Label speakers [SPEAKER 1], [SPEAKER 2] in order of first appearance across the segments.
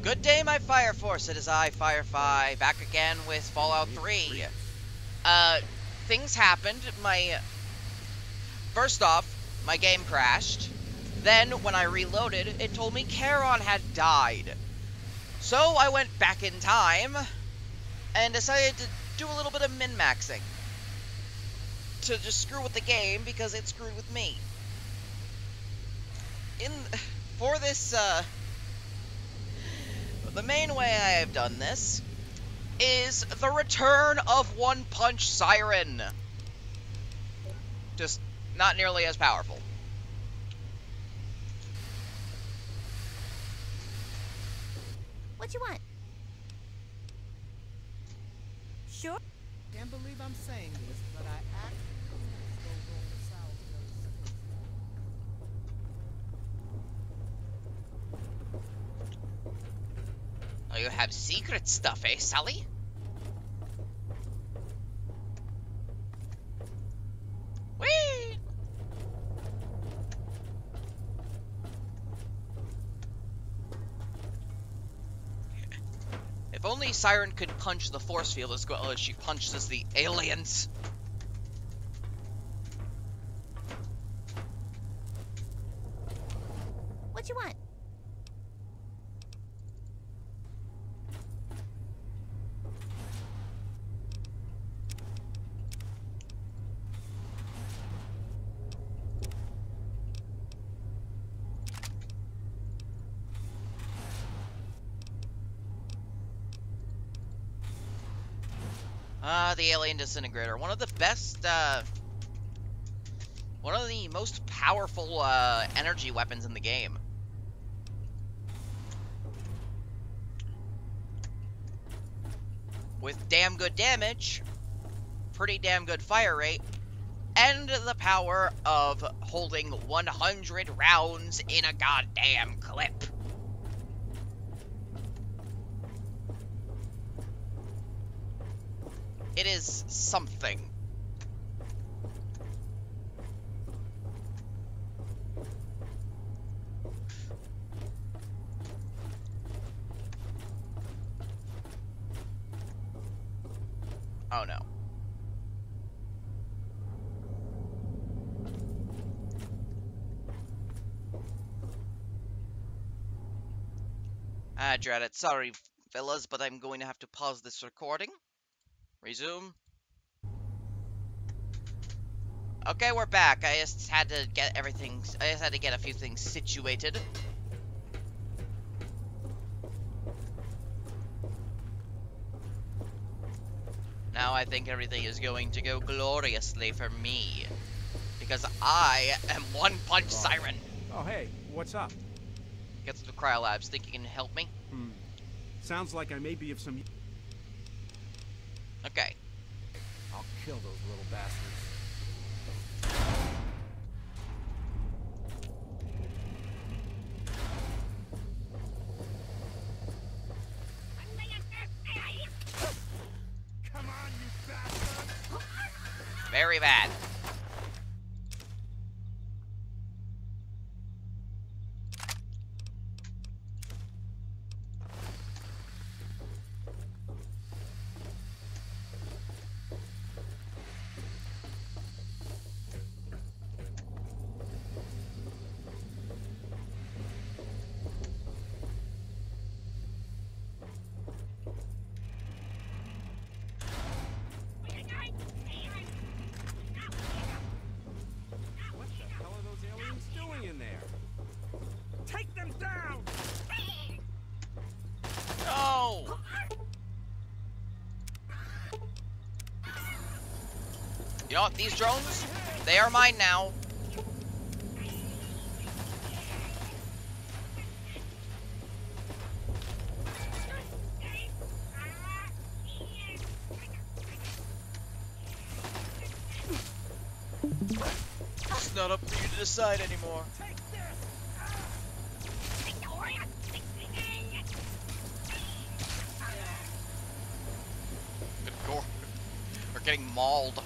[SPEAKER 1] Good day, my Fire Force. It is I, Firefly, back again with Fallout 3. Uh, things happened. My... First off, my game crashed. Then, when I reloaded, it told me Charon had died. So, I went back in time and decided to do a little bit of min-maxing. To just screw with the game, because it screwed with me. In... For this, uh the main way I have done this is the return of One Punch Siren. Just not nearly as powerful.
[SPEAKER 2] What you want? Sure.
[SPEAKER 3] Can't believe I'm saying this, but I actually go going south very soon.
[SPEAKER 1] Oh, you have secret stuff, eh, Sally? Whee! If only Siren could punch the force field as well as she punches the aliens.
[SPEAKER 2] What you want?
[SPEAKER 1] Ah, the Alien Disintegrator. One of the best, uh... One of the most powerful, uh, energy weapons in the game. With damn good damage, pretty damn good fire rate, and the power of holding 100 rounds in a goddamn clip. It is something. Oh no. Ah, dread it. Sorry, fellas, but I'm going to have to pause this recording. Resume. Okay, we're back. I just had to get everything, I just had to get a few things situated. Now I think everything is going to go gloriously for me. Because I am One Punch Siren.
[SPEAKER 4] Oh, hey, what's up?
[SPEAKER 1] Gets to the Cryolabs. Think you can help me?
[SPEAKER 4] Hmm. Sounds like I may be of some.
[SPEAKER 1] Okay.
[SPEAKER 3] I'll kill those little bastards. Come on, you bastard!
[SPEAKER 1] Very bad. You know what? These drones, they are mine now. It's not up to you to decide anymore. We're getting mauled.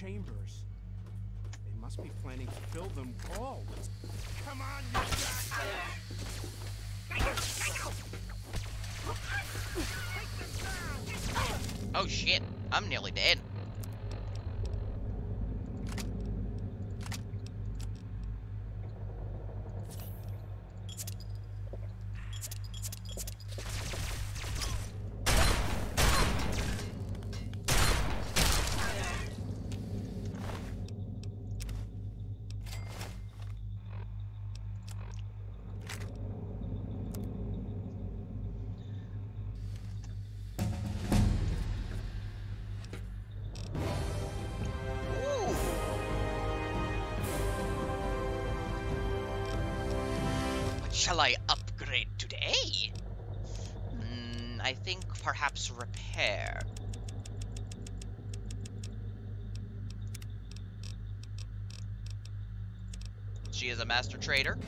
[SPEAKER 4] Chambers. They must be planning to fill them all with. Come on, you
[SPEAKER 1] Oh shit, I'm nearly dead. Shall I upgrade today? Hmm, I think perhaps repair. She is a master trader.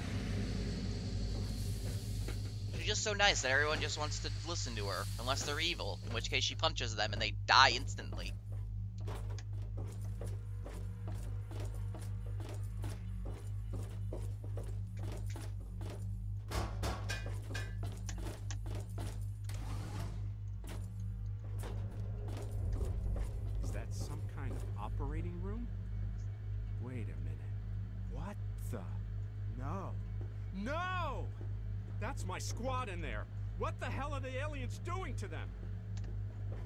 [SPEAKER 1] She's just so nice that everyone just wants to listen to her, unless they're evil, in which case she punches them and they die instantly.
[SPEAKER 4] That's my squad in there. What the hell are the aliens doing to them?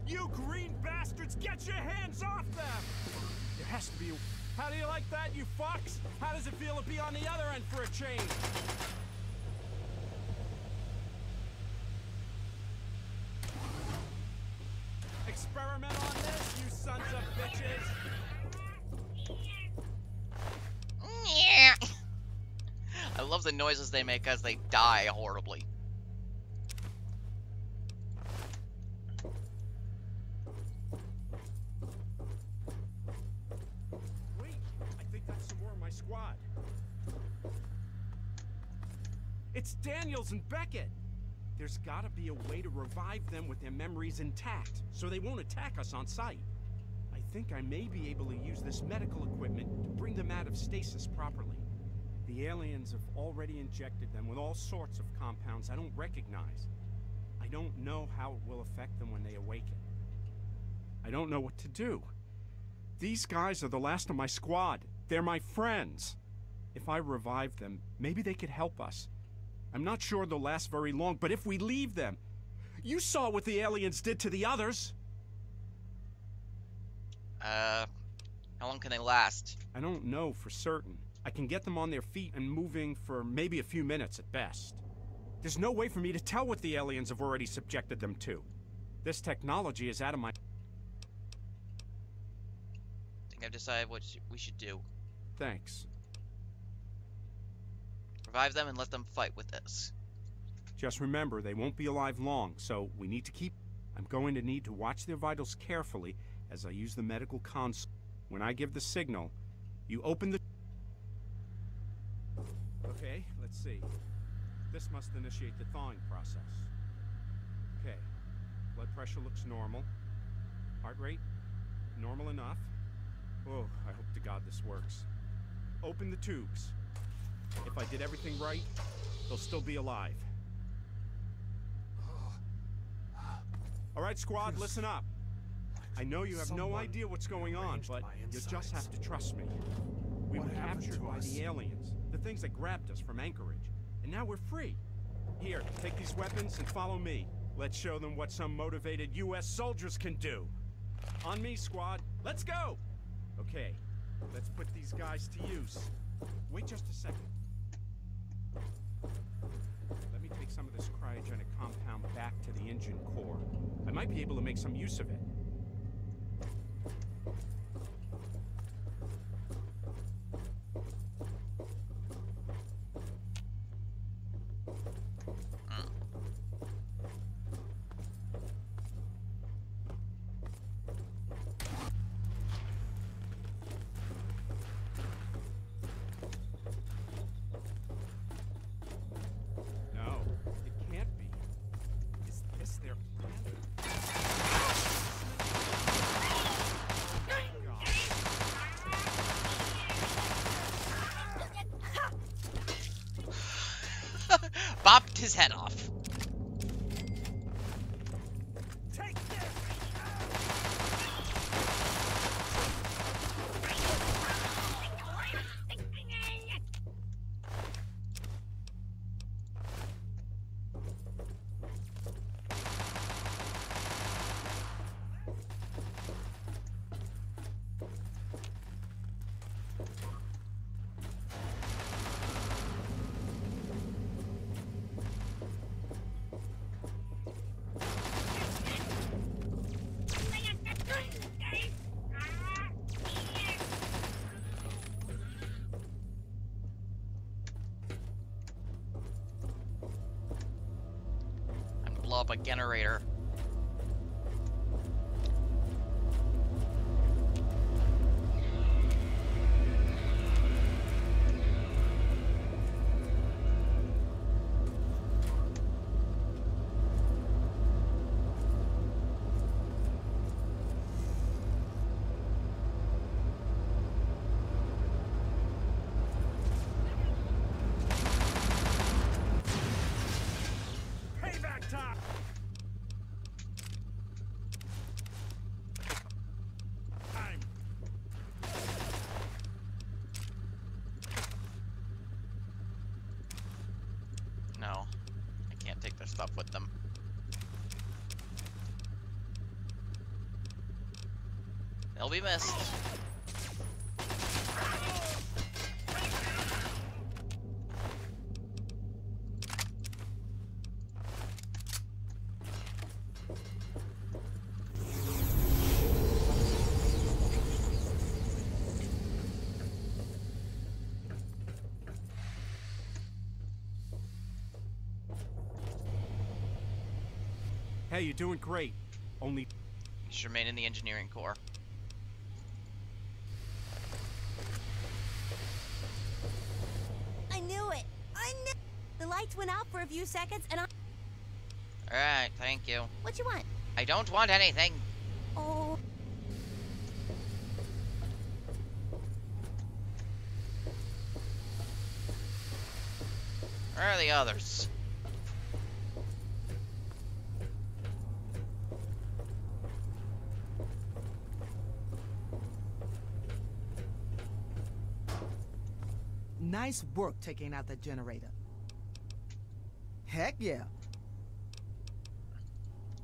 [SPEAKER 4] You green bastards, get your hands off them! There has to be. How do you like that, you fucks? How does it feel to be on the other end for a change? Experiment on this, you sons of bitches!
[SPEAKER 1] Love the noises they make as they die horribly.
[SPEAKER 4] Wait, I think that's some more of my squad. It's Daniels and Beckett. There's gotta be a way to revive them with their memories intact, so they won't attack us on sight. I think I may be able to use this medical equipment to bring them out of stasis properly. The aliens have already injected them with all sorts of compounds I don't recognize. I don't know how it will affect them when they awaken. I don't know what to do. These guys are the last of my squad. They're my friends. If I revive them, maybe they could help us. I'm not sure they'll last very long, but if we leave them. You saw what the aliens did to the others.
[SPEAKER 1] Uh, how long can they last?
[SPEAKER 4] I don't know for certain. I can get them on their feet and moving for maybe a few minutes at best. There's no way for me to tell what the aliens have already subjected them to. This technology is out of my.
[SPEAKER 1] I think I've decided what we should do.
[SPEAKER 4] Thanks.
[SPEAKER 1] Revive them and let them fight with us.
[SPEAKER 4] Just remember, they won't be alive long, so we need to keep. I'm going to need to watch their vitals carefully as I use the medical console. When I give the signal, you open the. Let's see. This must initiate the thawing process. Okay, blood pressure looks normal. Heart rate, normal enough. Oh, I hope to God this works. Open the tubes. If I did everything right, they'll still be alive. All right, squad, listen up. I know you have no idea what's going on, but you just have to trust me. We were captured by
[SPEAKER 5] us?
[SPEAKER 4] the aliens, the things that grabbed us from Anchorage, and now we're free. Here, take these weapons and follow me. Let's show them what some motivated U.S. soldiers can do. On me, squad. Let's go! Okay, let's put these guys to use. Wait just a second. Let me take some of this cryogenic compound back to the engine core. I might be able to make some use of it.
[SPEAKER 1] Bopped his head off. Up a generator. They'll be missed.
[SPEAKER 4] Hey, you're doing great. Only
[SPEAKER 1] You should remain in the engineering core.
[SPEAKER 2] I. The lights went out for a few seconds, and I.
[SPEAKER 1] Alright, thank you.
[SPEAKER 2] What you want?
[SPEAKER 1] I don't want anything.
[SPEAKER 2] Oh.
[SPEAKER 1] Where are the others?
[SPEAKER 3] Nice work taking out that generator. Heck yeah.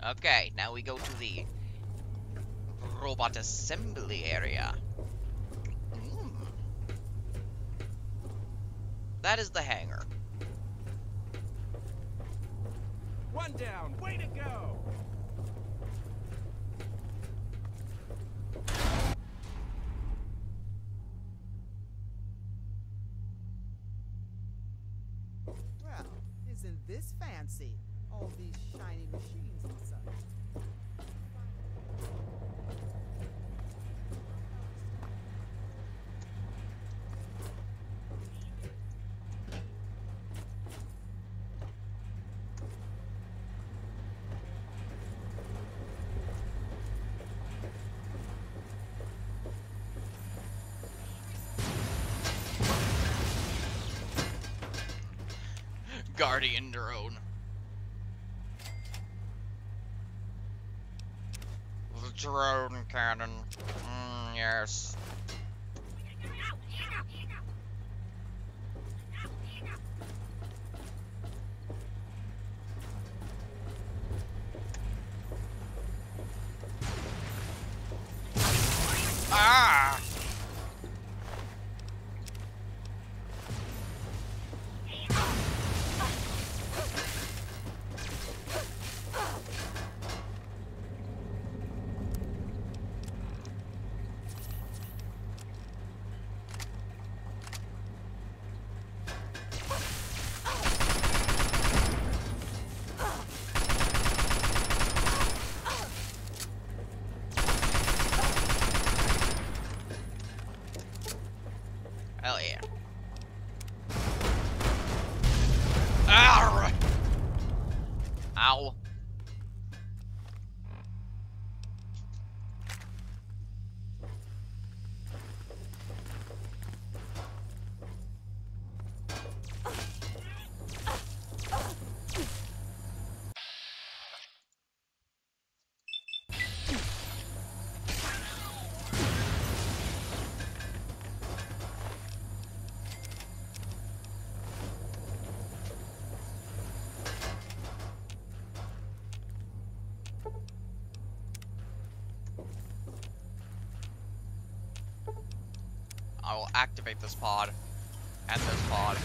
[SPEAKER 1] Okay, now we go to the robot assembly area. Hmm. That is the hangar.
[SPEAKER 4] one down. Way to go!
[SPEAKER 3] This fancy? All these shiny machines and such.
[SPEAKER 1] Guardian drone. The drone cannon. Mm, yes. Activate this pod and this pod.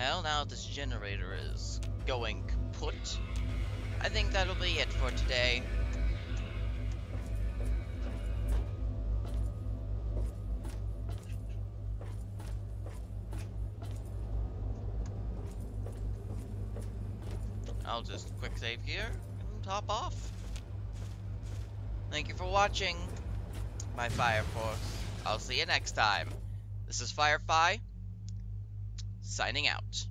[SPEAKER 1] Well, now this generator is going put. I think that'll be it for today. I'll just quick save here and top off. Thank you for watching, my Fire Force. I'll see you next time. This is Firefly, signing out.